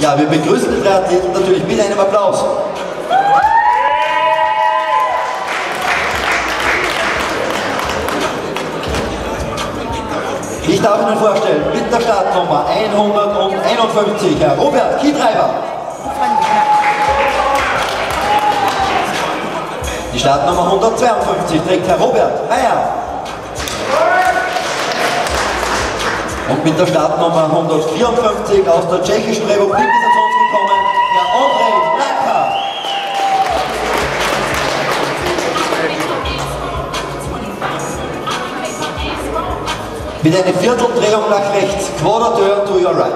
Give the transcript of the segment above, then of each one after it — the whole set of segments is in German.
Ja, wir begrüßen drei Athleten natürlich mit einem Applaus. Ich darf Ihnen vorstellen, mit der Startnummer 151, Herr Robert Kietreiber. Die Startnummer 152 trägt Herr Robert Meyer. Und mit der Startnummer 154 aus der Tschechischen Republik ist er zu uns gekommen, Herr Andrej Laka. Mit einer Vierteldrehung nach rechts, Quarter to your right.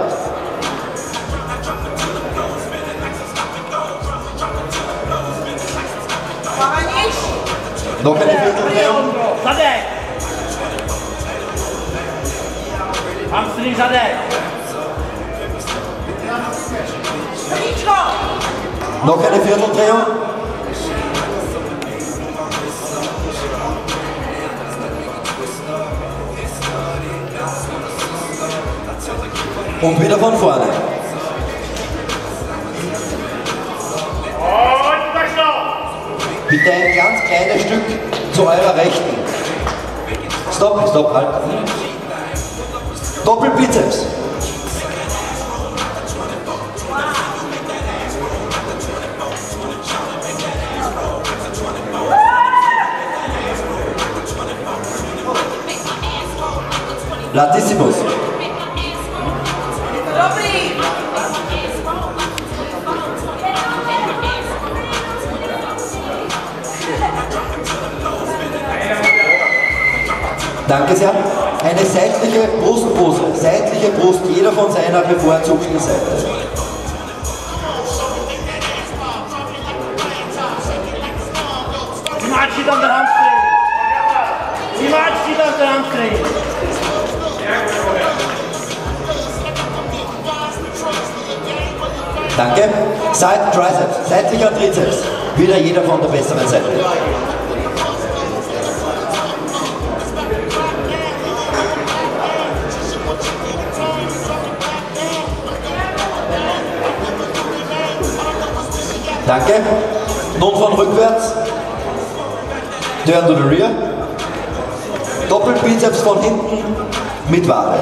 Noch eine Vierteldrehung. Hamstring zadek! Noch eine Vierteldrehung. Und wieder von vorne. Bitte ein ganz kleines Stück zu eurer Rechten. Stopp, stopp, halt. Doppelbizeps. Latissimus. Danke sehr. Eine seitliche Brustpose. Seitliche Brust, jeder von seiner bevorzugten Seite. Die Match steht an der Hamstring! Die Match steht an der Hamstring! Danke. Side Triceps. Seitlicher Trizeps. Wieder jeder von der besseren Seite. Danke. Nun von rückwärts. Turn to the rear. Doppelbizeps von hinten mit Wade.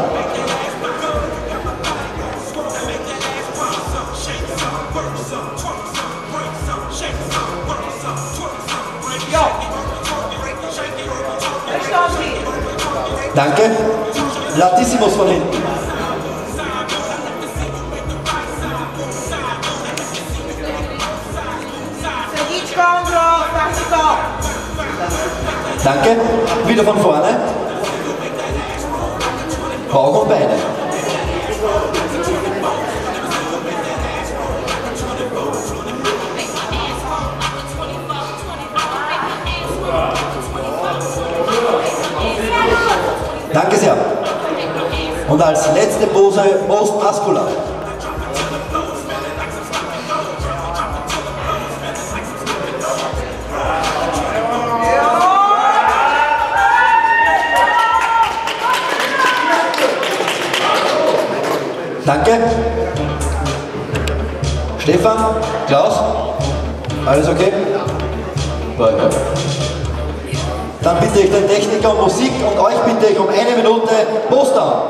Danke. Latissimus von hinten. Sedičko, Ondro, Stasico. Danke. Wieder von vorne. Bauch und Beine. Danke sehr. Und als letzte Pose Most Muscular. Danke. Stefan, Klaus, alles okay? Dann bitte ich den Techniker um Musik und euch bitte ich um eine Minute Poster.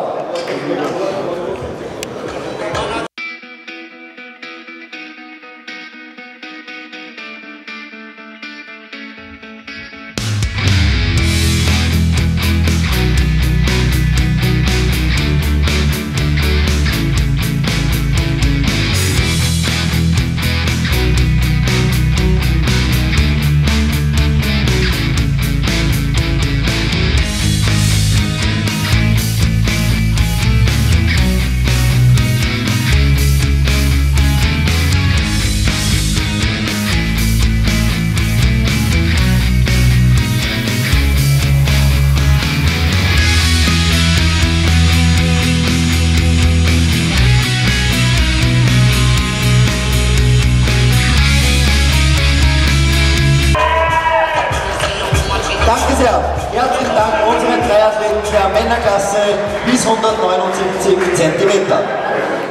Sehr. Herzlichen Dank unseren drei Athleten der Männerklasse bis 179 Zentimeter.